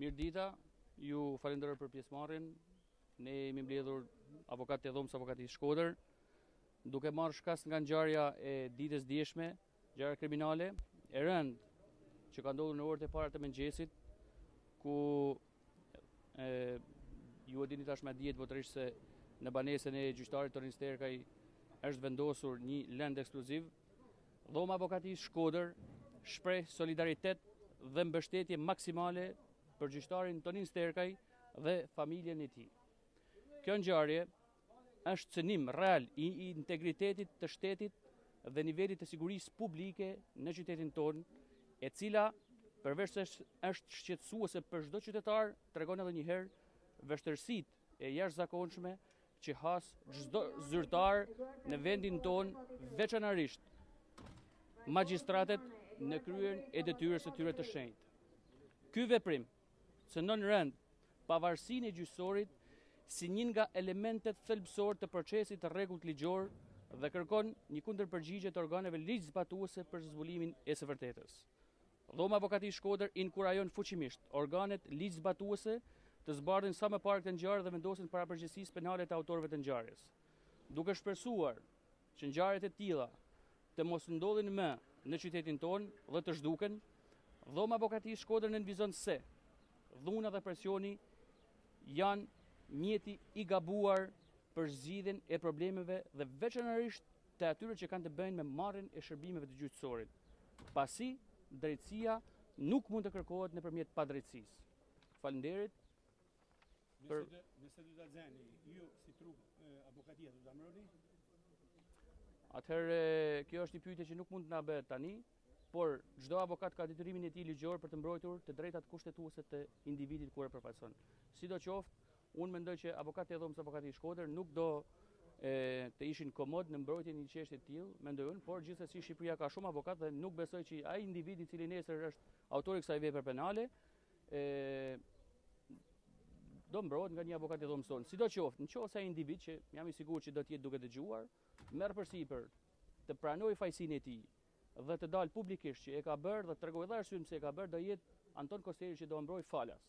Mirë dita, ju falenderoj për pjesëmarrjen. Ne jemi mbledhur avokatë të Dhomës Avokatisë Shkodër, duke marrë shkas nga ngjarja e ditës djeshme, ngjarja kriminale e rëndë që ka ndodhur në orët e para të mëngjesit, ku e, ju e dini tashmë dihet botërisht se në banesën e gjyqtarit Tonin Sterkaj është vendosur një lëndë eksploziv Dhoma Avokatisë Shkodër shpreh solidaritet dhe mbështetje maksimale për gjyqtarin Tonin Sterkaj dhe familjen e tij. Kjo ngjarje është cënim real i integritetit të shtetit dhe nivelit të sigurisë publike në qytetin tonë, e cila përveçse është shqetësuese për çdo qytetar, tregon edhe një herë vështirësitë e jashtëzakonshme që has çdo zyrtar në vendin tonë, veçanërisht magjistratët në kryerjen e detyrës së tyre të shenjtë. Ky veprim cënon rëndë pavarësinë e gjyqësorit si një nga elementet thelbësorë të procesit të rregullt ligjor dhe kërkon një kundërpërgjigje të organeve ligjzbatuese për zbulimin e së vërtetës. Dhoma Avokatisë Shkodër inkurajon fuqimisht organet ligjzbatuese të zbardhin sa më parë këtë ngjarje dhe vendosin para përgjegjësisë penale të autorëve të ngjarjes, duke shpresuar që ngjarje të tilla të mos ndodhin më në qytetin tonë dhe të zhduken, Dhoma Avokatisë Shkodër nënvizon se dhuna dhe presioni janë mjeti i gabuar për zgjidhjen e problemeve dhe veçanërisht të atyre që kanë të bëjnë me marrjen e shërbimeve të gjyqësorit, pasi drejtësia nuk mund të kërkohet nëpërmjet padrejtësisë. Faleminderit. Për... Nëse, do, nëse do të zeni, ju si trup avokatie do ta mbroni? Atëherë, kjo është një pytje që nuk mund të na bëhet tani, por çdo avokat ka detyrimin e tij ligjor për të mbrojtur të drejtat kushtetuese të individit kur e përfaqëson. Sidoqoftë, Unë mendoj që avokatët e Dhomës Avokatisë Shkodër nuk do të ishin komodë në mbrojtjen e një çështje të tillë, mendoj unë, por gjithsesi Shqipëria ka shumë avokatë dhe nuk besoj që ai individ i cili nesër është autori i kësaj vepre penale, do mbrohet nga një avokat i dhomës sonë. Sidoqoftë, në qoftë se ai individ që jam i sigurt që do të jetë duke dëgjuar, merr përsipër të pranojë fajsinë e tij dhe të dalë publikisht që e ka bërë dhe të tregojë dhe arsyen pse e ka bërë, do jetë Anton Kosteri që do mbrojë falas.